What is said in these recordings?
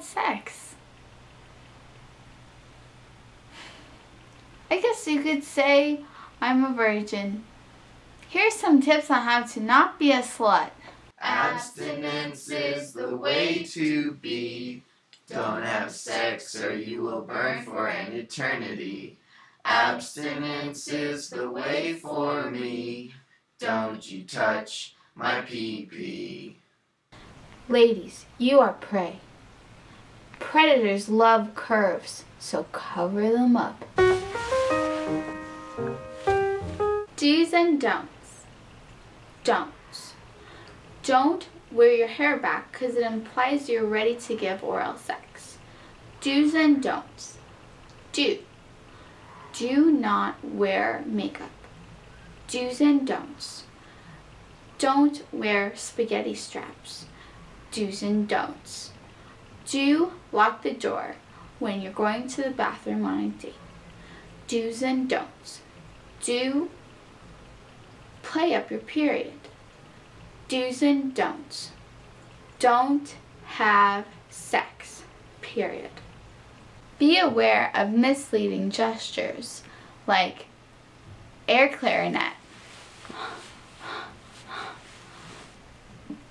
had sex. I guess you could say I'm a virgin. Here's some tips on how to not be a slut. Abstinence is the way to be. Don't have sex or you will burn for an eternity. Abstinence is the way for me. Don't you touch my pee pee. Ladies, you are prey. Predators love curves, so cover them up. Do's and don'ts. Don'ts. Don't wear your hair back because it implies you're ready to give oral sex. Do's and don'ts. Do. Do not wear makeup. Do's and don'ts. Don't wear spaghetti straps. Do's and don'ts. Do lock the door when you're going to the bathroom on a date. Do's and don'ts. Do play up your period. Do's and don'ts. Don't have sex. Period. Be aware of misleading gestures like air clarinet,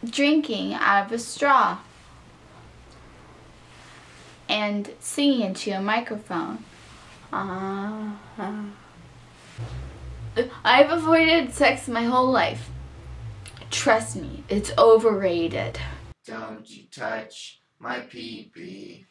drinking out of a straw, and singing into a microphone. Uh. I've avoided sex my whole life. Trust me, it's overrated. Don't you touch my pee pee.